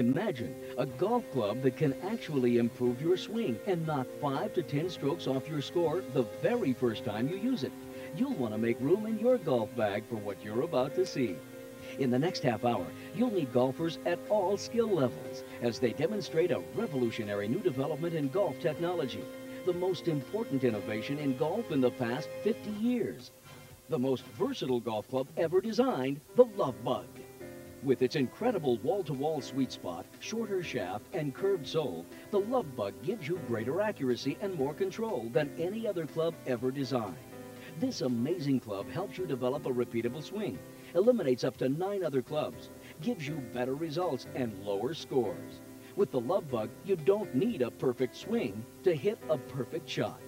Imagine a golf club that can actually improve your swing and knock 5 to 10 strokes off your score the very first time you use it. You'll want to make room in your golf bag for what you're about to see. In the next half hour, you'll meet golfers at all skill levels as they demonstrate a revolutionary new development in golf technology, the most important innovation in golf in the past 50 years. The most versatile golf club ever designed, the Love Bug. With its incredible wall-to-wall sweet spot, shorter shaft, and curved sole, the Love Bug gives you greater accuracy and more control than any other club ever designed. This amazing club helps you develop a repeatable swing, eliminates up to nine other clubs, gives you better results and lower scores. With the Love Bug, you don't need a perfect swing to hit a perfect shot.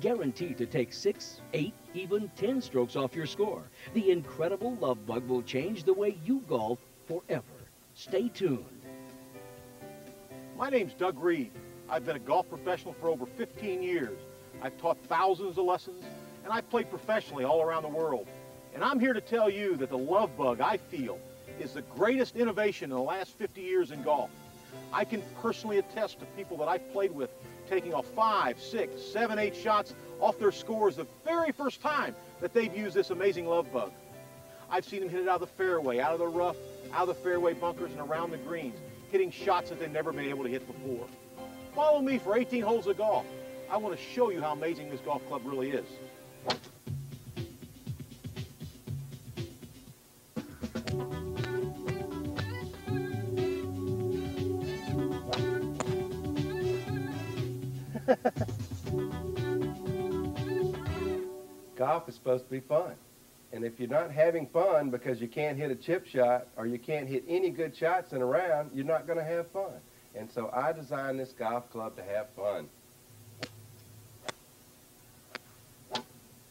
Guaranteed to take six, eight, even 10 strokes off your score. The incredible Love Bug will change the way you golf forever. Stay tuned. My name's Doug Reed. I've been a golf professional for over 15 years. I've taught thousands of lessons, and I've played professionally all around the world. And I'm here to tell you that the Love Bug, I feel, is the greatest innovation in the last 50 years in golf. I can personally attest to people that I've played with taking off five, six, seven, eight shots off their scores the very first time that they've used this amazing Love Bug. I've seen them hit it out of the fairway, out of the rough, out of the fairway bunkers, and around the greens, hitting shots that they've never been able to hit before. Follow me for 18 holes of golf. I want to show you how amazing this golf club really is. golf is supposed to be fun. And if you're not having fun because you can't hit a chip shot or you can't hit any good shots in a round, you're not going to have fun. And so I designed this golf club to have fun.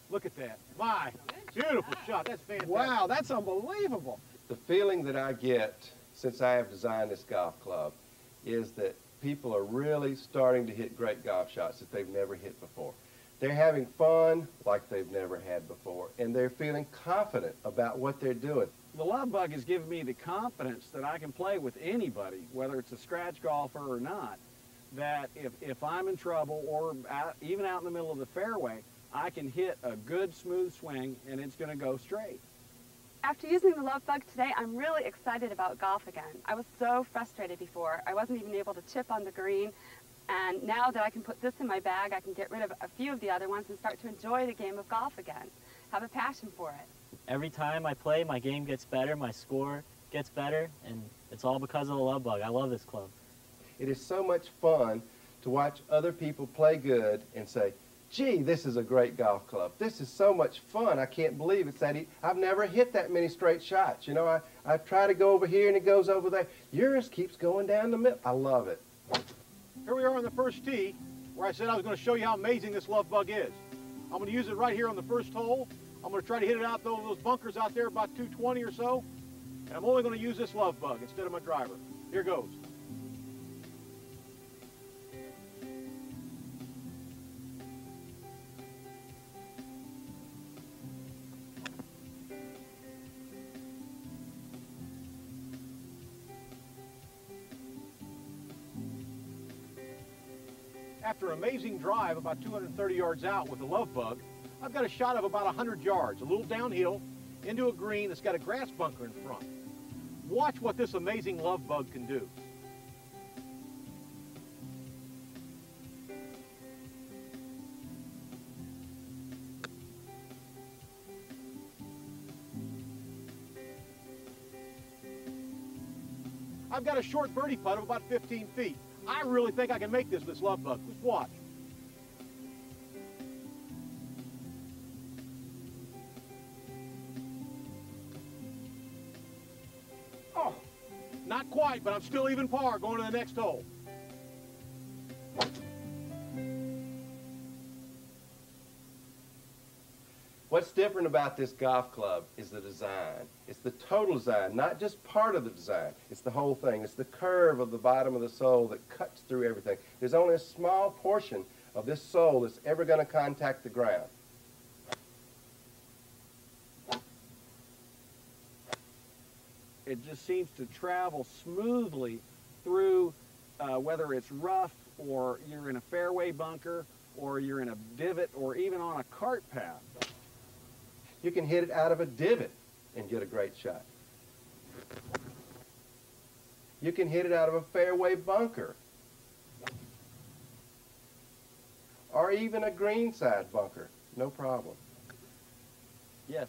Look at that. My, beautiful shot. That's fantastic. Wow, that's unbelievable. The feeling that I get since I have designed this golf club is that people are really starting to hit great golf shots that they've never hit before. They're having fun like they've never had before, and they're feeling confident about what they're doing. The Love Bug has given me the confidence that I can play with anybody, whether it's a scratch golfer or not, that if, if I'm in trouble or out, even out in the middle of the fairway, I can hit a good smooth swing and it's going to go straight. After using the Love Bug today, I'm really excited about golf again. I was so frustrated before. I wasn't even able to chip on the green. And now that I can put this in my bag, I can get rid of a few of the other ones and start to enjoy the game of golf again. Have a passion for it. Every time I play, my game gets better, my score gets better, and it's all because of the Love Bug. I love this club. It is so much fun to watch other people play good and say, gee, this is a great golf club. This is so much fun. I can't believe it's that. I've never hit that many straight shots. You know, I, I try to go over here and it goes over there. Yours keeps going down the middle. I love it. Here we are on the first tee, where I said I was going to show you how amazing this love bug is. I'm going to use it right here on the first hole. I'm going to try to hit it out those, those bunkers out there about 220 or so. And I'm only going to use this love bug instead of my driver. Here goes. After an amazing drive about 230 yards out with the love bug, I've got a shot of about 100 yards, a little downhill, into a green that's got a grass bunker in front. Watch what this amazing love bug can do. I've got a short birdie putt of about 15 feet. I really think I can make this with this love bug. Just watch. Oh, not quite, but I'm still even par going to the next hole. What's different about this golf club is the design. It's the total design, not just part of the design. It's the whole thing. It's the curve of the bottom of the sole that cuts through everything. There's only a small portion of this sole that's ever going to contact the ground. It just seems to travel smoothly through uh, whether it's rough or you're in a fairway bunker or you're in a divot or even on a cart path. You can hit it out of a divot and get a great shot. You can hit it out of a fairway bunker. Or even a greenside bunker. No problem. Yes.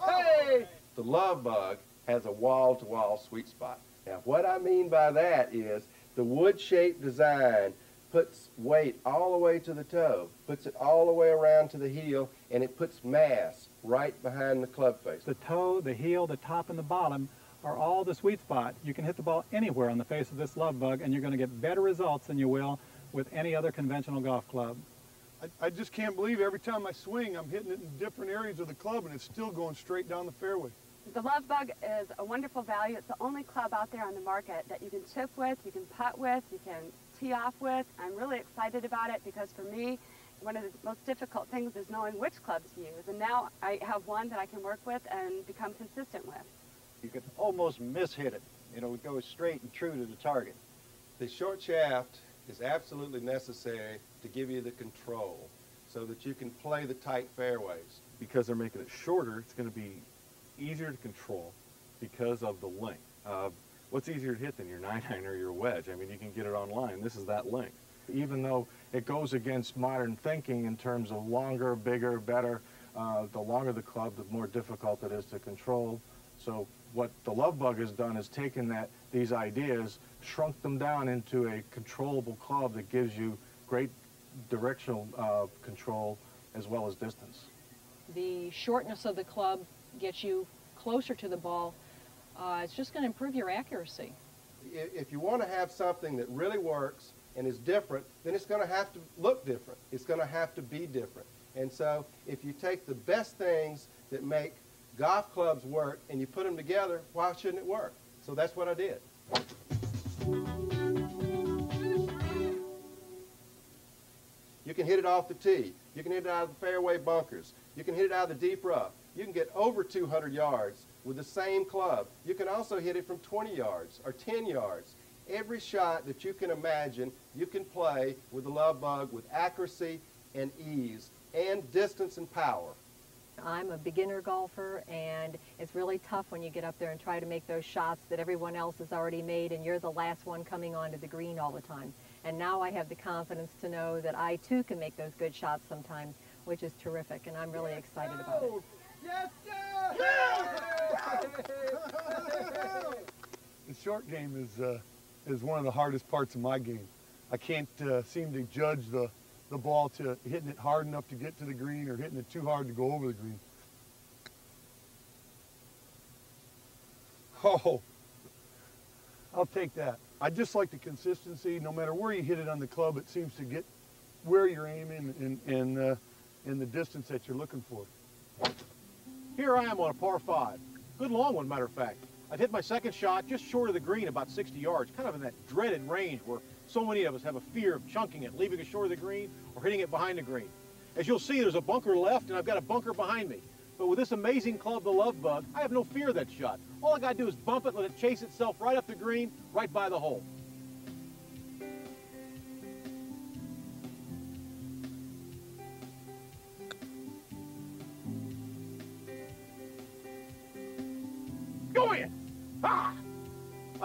Hey! The love bug has a wall-to-wall sweet spot. Now, what I mean by that is the wood-shaped design puts weight all the way to the toe, puts it all the way around to the heel, and it puts mass right behind the club face. The toe, the heel, the top, and the bottom are all the sweet spot. You can hit the ball anywhere on the face of this love bug, and you're going to get better results than you will with any other conventional golf club. I, I just can't believe every time I swing, I'm hitting it in different areas of the club, and it's still going straight down the fairway. The Love Bug is a wonderful value. It's the only club out there on the market that you can chip with, you can putt with, you can tee off with. I'm really excited about it because for me, one of the most difficult things is knowing which clubs to use. And now I have one that I can work with and become consistent with. You could almost miss hit it. You know, it goes straight and true to the target. The short shaft is absolutely necessary to give you the control so that you can play the tight fairways. Because they're making it shorter, it's going to be easier to control because of the length. Uh, what's easier to hit than your 9 iron or your wedge? I mean, you can get it online. This is that length. Even though it goes against modern thinking in terms of longer, bigger, better, uh, the longer the club, the more difficult it is to control. So what the Love Bug has done is taken that these ideas, shrunk them down into a controllable club that gives you great directional uh, control as well as distance. The shortness of the club gets you closer to the ball. Uh, it's just going to improve your accuracy. If you want to have something that really works and is different, then it's going to have to look different. It's going to have to be different. And so if you take the best things that make golf clubs work and you put them together, why shouldn't it work? So that's what I did. You can hit it off the tee. You can hit it out of the fairway bunkers. You can hit it out of the deep rough. You can get over 200 yards with the same club. You can also hit it from 20 yards or 10 yards. Every shot that you can imagine, you can play with the love bug with accuracy and ease and distance and power. I'm a beginner golfer and it's really tough when you get up there and try to make those shots that everyone else has already made and you're the last one coming onto the green all the time. And now I have the confidence to know that I too can make those good shots sometimes, which is terrific and I'm really excited about it. Yes, the short game is uh, is one of the hardest parts of my game. I can't uh, seem to judge the the ball to hitting it hard enough to get to the green or hitting it too hard to go over the green. Oh, I'll take that. I just like the consistency. No matter where you hit it on the club, it seems to get where you're aiming and, and uh, in the distance that you're looking for. Here I am on a par five. Good long one, matter of fact. I've hit my second shot just short of the green, about 60 yards, kind of in that dreaded range where so many of us have a fear of chunking it, leaving it short of the green, or hitting it behind the green. As you'll see, there's a bunker left, and I've got a bunker behind me. But with this amazing club, the Love Bug, I have no fear of that shot. All I gotta do is bump it, let it chase itself right up the green, right by the hole.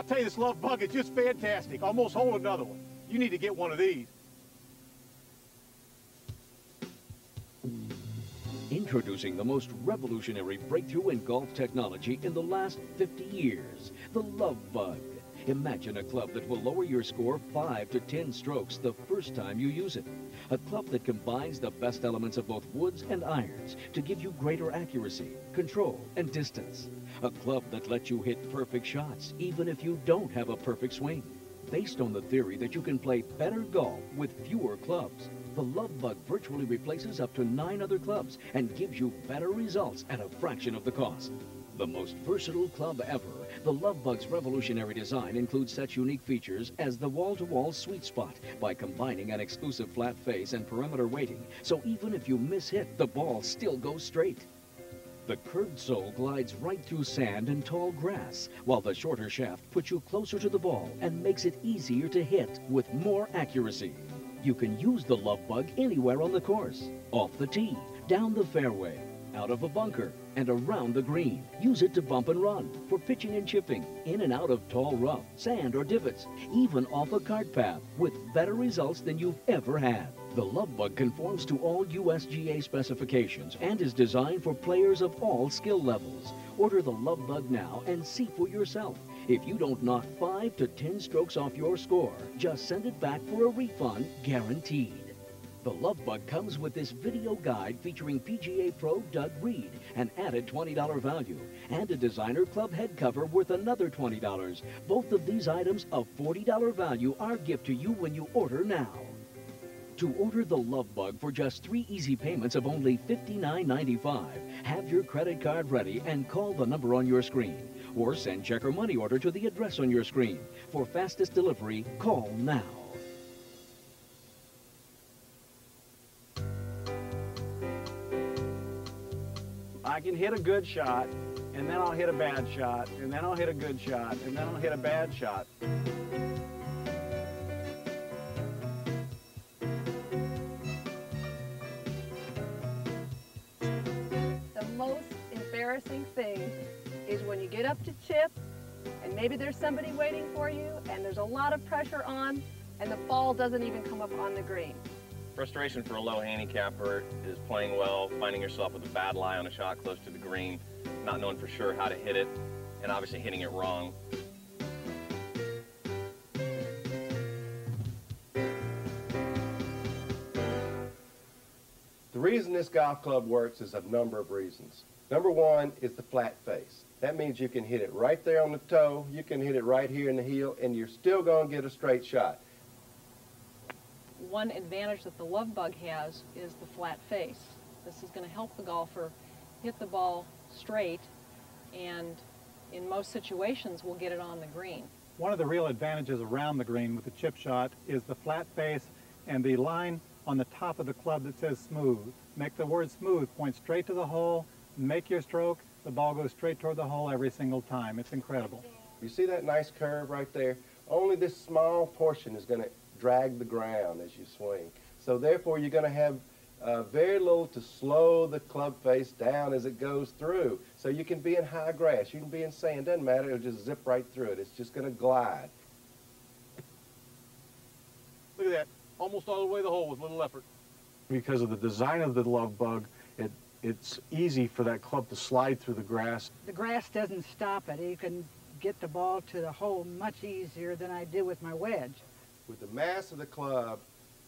Tell you, this Love Bug is just fantastic. Almost hold another one. You need to get one of these. Introducing the most revolutionary breakthrough in golf technology in the last 50 years, the Love Bug. Imagine a club that will lower your score 5 to 10 strokes the first time you use it. A club that combines the best elements of both woods and irons to give you greater accuracy, control, and distance. A club that lets you hit perfect shots even if you don't have a perfect swing. Based on the theory that you can play better golf with fewer clubs, the Love Bug virtually replaces up to nine other clubs and gives you better results at a fraction of the cost. The most versatile club ever, the Love Bug's revolutionary design includes such unique features as the wall-to-wall sweet spot by combining an exclusive flat face and perimeter weighting, so even if you miss hit, the ball still goes straight. The curved sole glides right through sand and tall grass, while the shorter shaft puts you closer to the ball and makes it easier to hit with more accuracy. You can use the Love Bug anywhere on the course, off the tee, down the fairway, out of a bunker, and around the green. Use it to bump and run, for pitching and chipping, in and out of tall rough, sand or divots, even off a cart path, with better results than you've ever had. The Love Bug conforms to all USGA specifications and is designed for players of all skill levels. Order the Love Bug now and see for yourself. If you don't knock 5 to 10 strokes off your score, just send it back for a refund guaranteed. The Love Bug comes with this video guide featuring PGA Pro Doug Reed, an added $20 value, and a designer club head cover worth another $20. Both of these items of $40 value are gift to you when you order now. To order the Love Bug for just three easy payments of only $59.95, have your credit card ready and call the number on your screen. Or send check or money order to the address on your screen. For fastest delivery, call now. I can hit a good shot, and then I'll hit a bad shot, and then I'll hit a good shot, and then I'll hit a bad shot. Embarrassing thing is when you get up to chip and maybe there's somebody waiting for you and there's a lot of pressure on and the ball doesn't even come up on the green. Frustration for a low handicapper is playing well, finding yourself with a bad lie on a shot close to the green, not knowing for sure how to hit it, and obviously hitting it wrong. The reason this golf club works is a number of reasons. Number one is the flat face. That means you can hit it right there on the toe, you can hit it right here in the heel, and you're still going to get a straight shot. One advantage that the Love Bug has is the flat face. This is going to help the golfer hit the ball straight and in most situations will get it on the green. One of the real advantages around the green with the chip shot is the flat face and the line on the top of the club that says smooth. Make the word smooth point straight to the hole, make your stroke, the ball goes straight toward the hole every single time. It's incredible. You see that nice curve right there? Only this small portion is going to drag the ground as you swing. So therefore you're going to have uh, very little to slow the club face down as it goes through. So you can be in high grass, you can be in sand, doesn't matter, it'll just zip right through it. It's just going to glide. Look at that. Almost all the way to the hole with little effort. Because of the design of the love bug, it, it's easy for that club to slide through the grass. The grass doesn't stop it. You can get the ball to the hole much easier than I do with my wedge. With the mass of the club,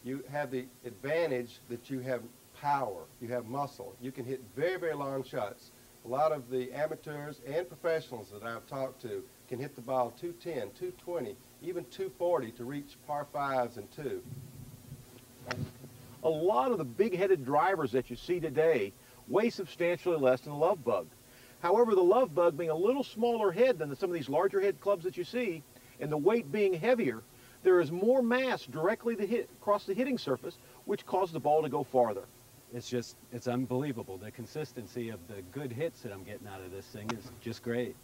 you have the advantage that you have power, you have muscle. You can hit very, very long shots. A lot of the amateurs and professionals that I've talked to can hit the ball 210, 220, even 240 to reach par fives and two. A lot of the big-headed drivers that you see today weigh substantially less than the Love Bug. However, the Love Bug being a little smaller head than some of these larger head clubs that you see, and the weight being heavier, there is more mass directly to hit across the hitting surface, which causes the ball to go farther. It's just, it's unbelievable. The consistency of the good hits that I'm getting out of this thing is just great.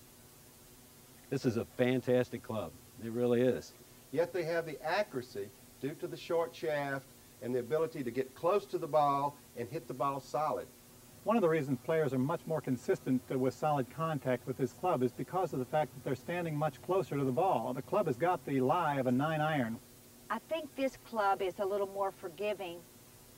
This is a fantastic club. It really is. Yet they have the accuracy due to the short shaft and the ability to get close to the ball and hit the ball solid. One of the reasons players are much more consistent with solid contact with this club is because of the fact that they're standing much closer to the ball. The club has got the lie of a nine iron. I think this club is a little more forgiving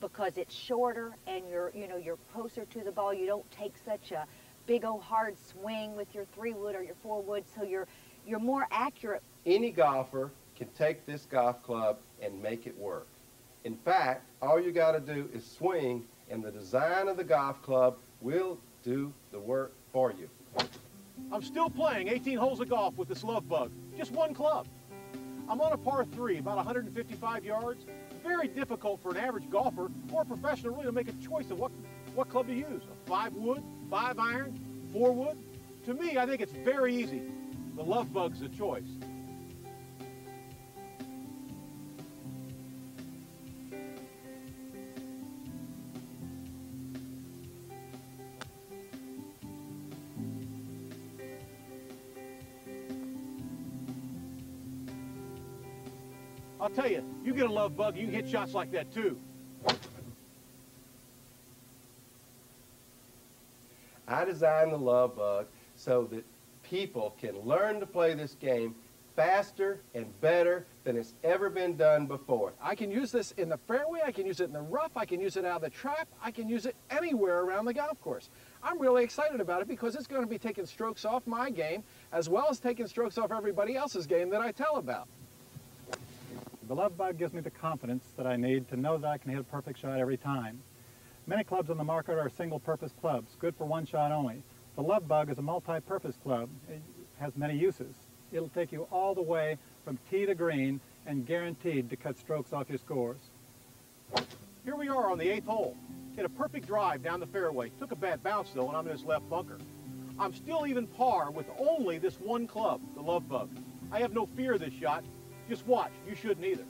because it's shorter and you're, you know, you're closer to the ball. You don't take such a big old hard swing with your three wood or your four wood, so you're, you're more accurate. Any golfer can take this golf club and make it work. In fact, all you got to do is swing and the design of the golf club will do the work for you. I'm still playing 18 holes of golf with this Love Bug, just one club. I'm on a par three, about 155 yards. Very difficult for an average golfer or professional really to make a choice of what, what club to use. A five wood, five iron, four wood. To me, I think it's very easy. The Love Bug's the choice. I'll tell you, you get a love bug, you can hit shots like that too. I designed the Love Bug so that people can learn to play this game faster and better than it's ever been done before. I can use this in the fairway, I can use it in the rough, I can use it out of the trap, I can use it anywhere around the golf course. I'm really excited about it because it's going to be taking strokes off my game as well as taking strokes off everybody else's game that I tell about. The Love Bug gives me the confidence that I need to know that I can hit a perfect shot every time. Many clubs on the market are single-purpose clubs, good for one shot only. The Love Bug is a multi-purpose club. It has many uses. It'll take you all the way from tee to green and guaranteed to cut strokes off your scores. Here we are on the eighth hole. Hit a perfect drive down the fairway. Took a bad bounce though, and I'm in this left bunker. I'm still even par with only this one club, the Love Bug. I have no fear of this shot. Just watch. You shouldn't either.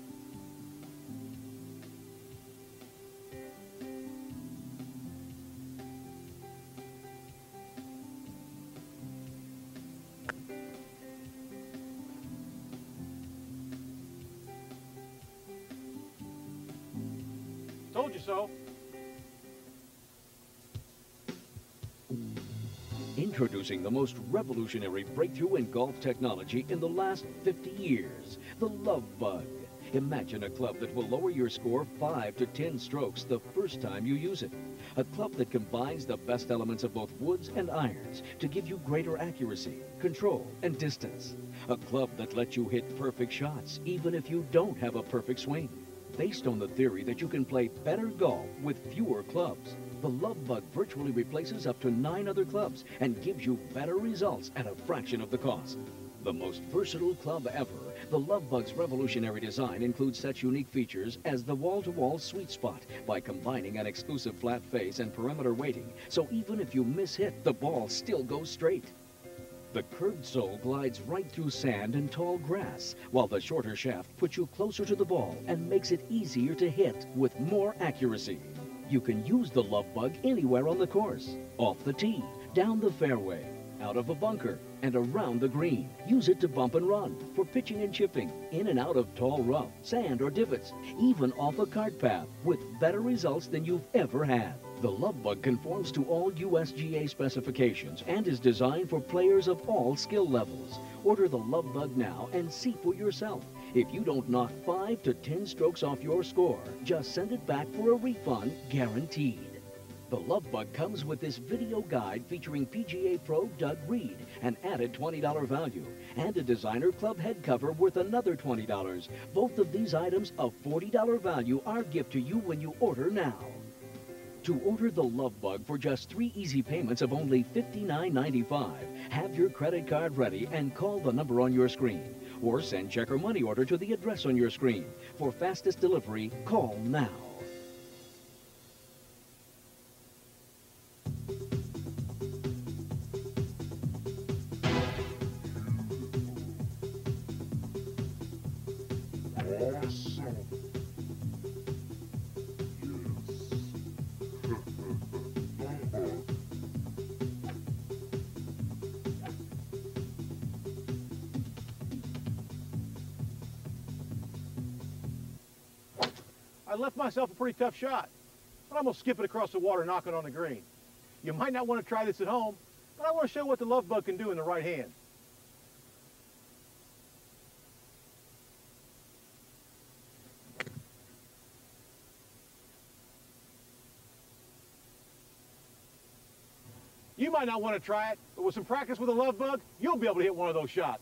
Introducing the most revolutionary breakthrough in golf technology in the last 50 years, the Love Bug. Imagine a club that will lower your score 5 to 10 strokes the first time you use it. A club that combines the best elements of both woods and irons to give you greater accuracy, control, and distance. A club that lets you hit perfect shots even if you don't have a perfect swing. Based on the theory that you can play better golf with fewer clubs, the Love Bug virtually replaces up to nine other clubs and gives you better results at a fraction of the cost. The most versatile club ever, the Love Bug's revolutionary design includes such unique features as the wall-to-wall sweet spot by combining an exclusive flat face and perimeter weighting, so even if you miss hit, the ball still goes straight. The curved sole glides right through sand and tall grass, while the shorter shaft puts you closer to the ball and makes it easier to hit with more accuracy. You can use the Love Bug anywhere on the course, off the tee, down the fairway, out of a bunker, and around the green. Use it to bump and run, for pitching and chipping, in and out of tall rough, sand or divots, even off a cart path, with better results than you've ever had. The Love Bug conforms to all USGA specifications and is designed for players of all skill levels. Order the Love Bug now and see for yourself. If you don't knock 5 to 10 strokes off your score, just send it back for a refund guaranteed. The Love Bug comes with this video guide featuring PGA Pro Doug Reed, an added $20 value, and a designer club head cover worth another $20. Both of these items of $40 value are gift to you when you order now. To order the Love Bug for just three easy payments of only $59.95, have your credit card ready and call the number on your screen. Or send check or money order to the address on your screen. For fastest delivery, call now. Left myself a pretty tough shot, but I'm going to skip it across the water, knock it on the green. You might not want to try this at home, but I want to show what the Love Bug can do in the right hand. You might not want to try it, but with some practice with a Love Bug, you'll be able to hit one of those shots.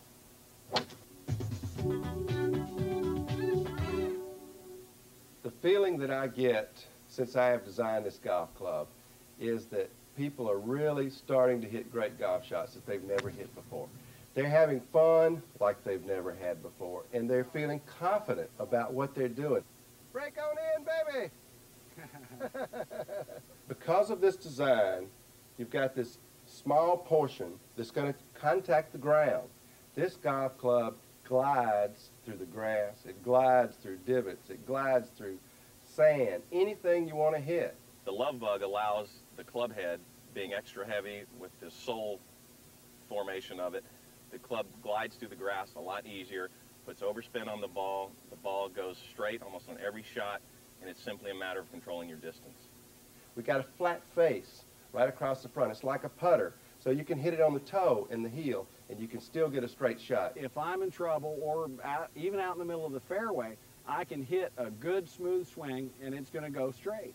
Feeling that I get since I have designed this golf club is that people are really starting to hit great golf shots that they've never hit before. They're having fun like they've never had before, and they're feeling confident about what they're doing. Break on in, baby! because of this design, you've got this small portion that's going to contact the ground. This golf club glides through the grass, it glides through divots, it glides through sand, anything you want to hit. The Love Bug allows the club head, being extra heavy with the sole formation of it, the club glides through the grass a lot easier. puts overspin on the ball. The ball goes straight almost on every shot, and it's simply a matter of controlling your distance. We got a flat face right across the front. It's like a putter. So you can hit it on the toe and the heel, and you can still get a straight shot. If I'm in trouble or out, even out in the middle of the fairway, I can hit a good smooth swing and it's going to go straight.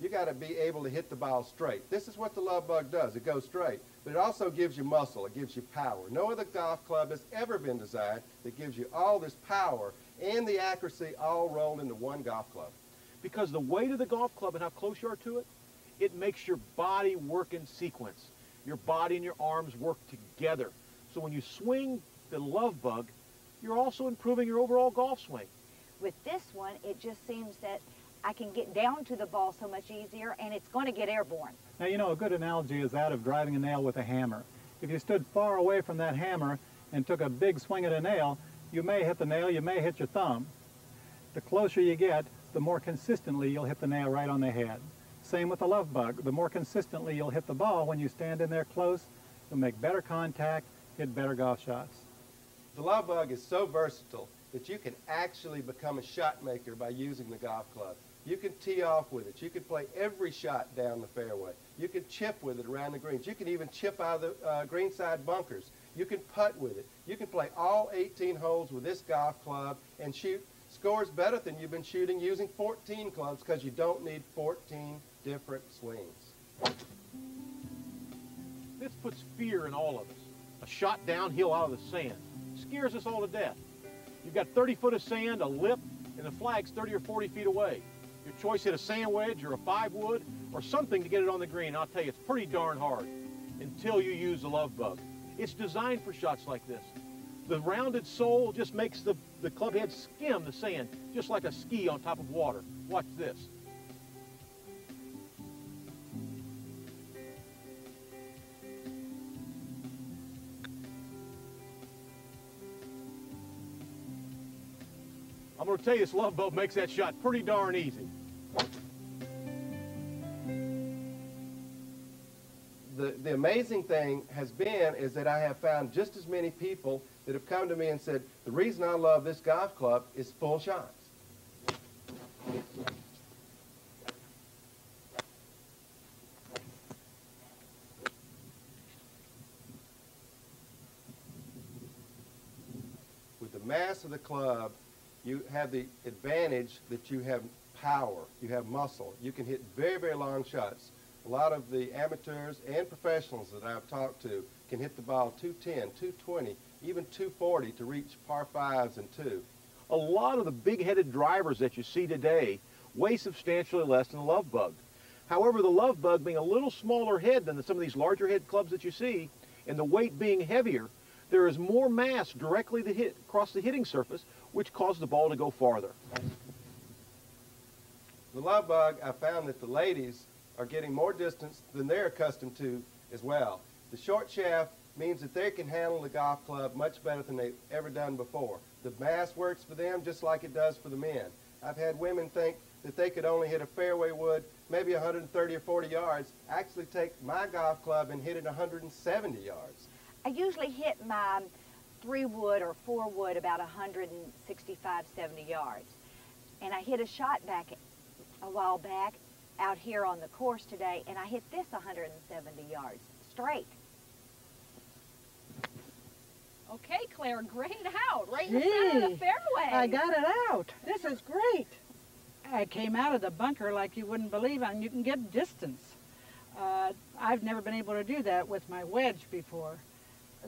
You got to be able to hit the ball straight. This is what the Love Bug does. It goes straight, but it also gives you muscle. It gives you power. No other golf club has ever been designed that gives you all this power and the accuracy all rolled into one golf club. Because the weight of the golf club and how close you are to it, it makes your body work in sequence. Your body and your arms work together. So when you swing the Love Bug, you're also improving your overall golf swing. With this one, it just seems that I can get down to the ball so much easier and it's going to get airborne. Now, you know, a good analogy is that of driving a nail with a hammer. If you stood far away from that hammer and took a big swing at a nail, you may hit the nail, you may hit your thumb. The closer you get, the more consistently you'll hit the nail right on the head. Same with the love bug. The more consistently you'll hit the ball when you stand in there close, you'll make better contact, hit better golf shots. The love bug is so versatile that you can actually become a shot maker by using the golf club. You can tee off with it. You can play every shot down the fairway. You can chip with it around the greens. You can even chip out of the uh, greenside bunkers. You can putt with it. You can play all 18 holes with this golf club and shoot scores better than you've been shooting using 14 clubs because you don't need 14 different swings. This puts fear in all of us. A shot downhill out of the sand scares us all to death. You've got 30 foot of sand, a lip, and the flag's 30 or 40 feet away. Your choice hit a sand wedge or a five wood or something to get it on the green. I'll tell you, it's pretty darn hard until you use the love bug. It's designed for shots like this. The rounded sole just makes the, the club head skim the sand, just like a ski on top of water. Watch this. I'm going to tell you, this love bug makes that shot pretty darn easy. The, the amazing thing has been is that I have found just as many people that have come to me and said, the reason I love this golf club is full shots. With the mass of the club, you have the advantage that you have power, you have muscle. You can hit very, very long shots. A lot of the amateurs and professionals that I've talked to can hit the ball 210, 220, even 240 to reach par fives and two. A lot of the big-headed drivers that you see today weigh substantially less than the Love Bug. However, the Love Bug being a little smaller head than some of these larger head clubs that you see, and the weight being heavier, there is more mass directly to hit across the hitting surface, which causes the ball to go farther. The Love Bug, I found that the ladies are getting more distance than they're accustomed to as well. The short shaft means that they can handle the golf club much better than they've ever done before. The mass works for them just like it does for the men. I've had women think that they could only hit a fairway wood maybe 130 or 40 yards, actually take my golf club and hit it 170 yards. I usually hit my three wood or four wood about 165, 70 yards. And I hit a shot back a while back out here on the course today, and I hit this 170 yards straight. Okay, Claire, great out, right in the center of the fairway. I got it out. This is great. I came out of the bunker like you wouldn't believe, and you can get distance. Uh, I've never been able to do that with my wedge before.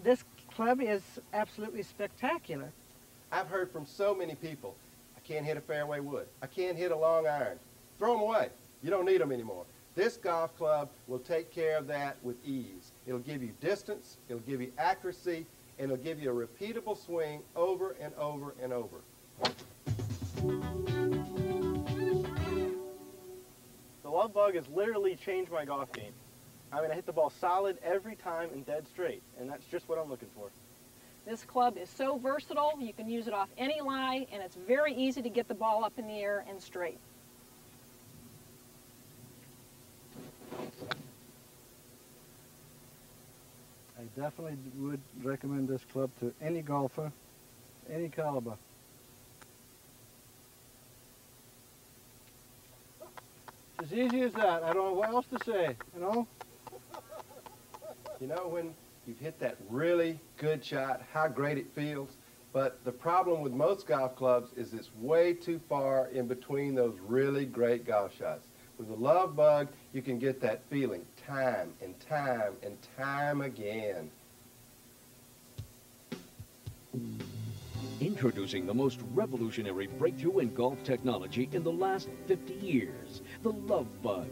This club is absolutely spectacular. I've heard from so many people, I can't hit a fairway wood. I can't hit a long iron. Throw them away. You don't need them anymore. This golf club will take care of that with ease. It'll give you distance, it'll give you accuracy, and it'll give you a repeatable swing over and over and over. The Love Bug has literally changed my golf game. I mean, I hit the ball solid every time and dead straight, and that's just what I'm looking for. This club is so versatile. You can use it off any lie, and it's very easy to get the ball up in the air and straight. I definitely would recommend this club to any golfer, any caliber. It's as easy as that. I don't know what else to say, you know? You know, when you've hit that really good shot, how great it feels. But the problem with most golf clubs is it's way too far in between those really great golf shots. With the Love Bug, you can get that feeling time and time and time again. Introducing the most revolutionary breakthrough in golf technology in the last 50 years, the Love Bug.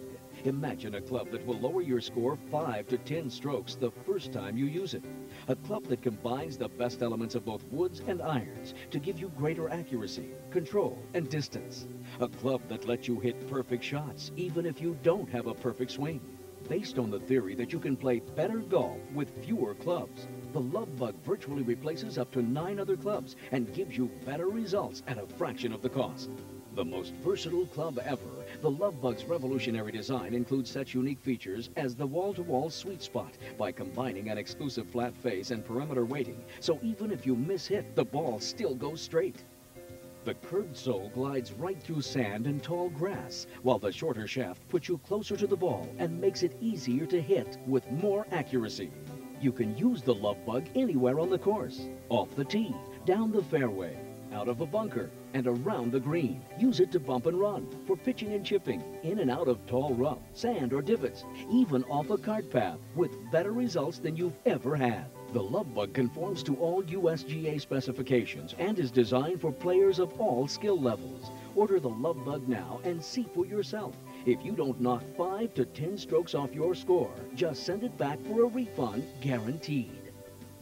Imagine a club that will lower your score 5 to 10 strokes the first time you use it. A club that combines the best elements of both woods and irons to give you greater accuracy, control, and distance. A club that lets you hit perfect shots even if you don't have a perfect swing. Based on the theory that you can play better golf with fewer clubs, the Love Bug virtually replaces up to nine other clubs and gives you better results at a fraction of the cost. The most versatile club ever, the Lovebug's revolutionary design includes such unique features as the wall-to-wall sweet spot by combining an exclusive flat face and perimeter weighting, so even if you miss hit, the ball still goes straight. The curved sole glides right through sand and tall grass, while the shorter shaft puts you closer to the ball and makes it easier to hit with more accuracy. You can use the Lovebug anywhere on the course, off the tee, down the fairway, out of a bunker, and around the green. Use it to bump and run, for pitching and chipping, in and out of tall rough, sand or divots, even off a cart path, with better results than you've ever had. The Love Bug conforms to all USGA specifications and is designed for players of all skill levels. Order the Love Bug now and see for yourself. If you don't knock 5 to 10 strokes off your score, just send it back for a refund guaranteed.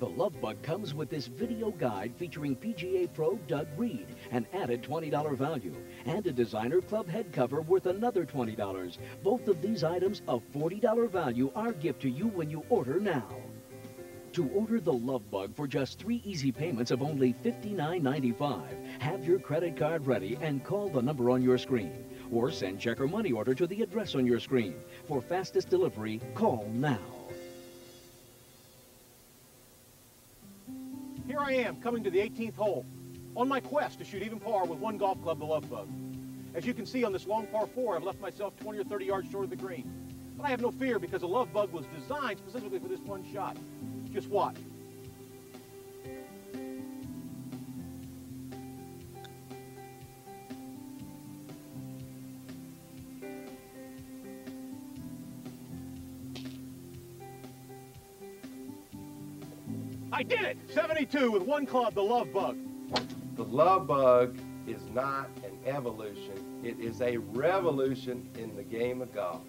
The Love Bug comes with this video guide featuring PGA Pro Doug Reed, an added $20 value, and a designer club head cover worth another $20. Both of these items of $40 value are gift to you when you order now. To order the Love Bug for just three easy payments of only $59.95, have your credit card ready and call the number on your screen. Or send check or money order to the address on your screen. For fastest delivery, call now. Here I am, coming to the 18th hole, on my quest to shoot even par with one golf club, the Love Bug. As you can see on this long par 4, I've left myself 20 or 30 yards short of the green. But I have no fear because the Love Bug was designed specifically for this one shot. Just watch. I did it! 72 with one club, the Love Bug. The Love Bug is not an evolution. It is a revolution in the game of golf.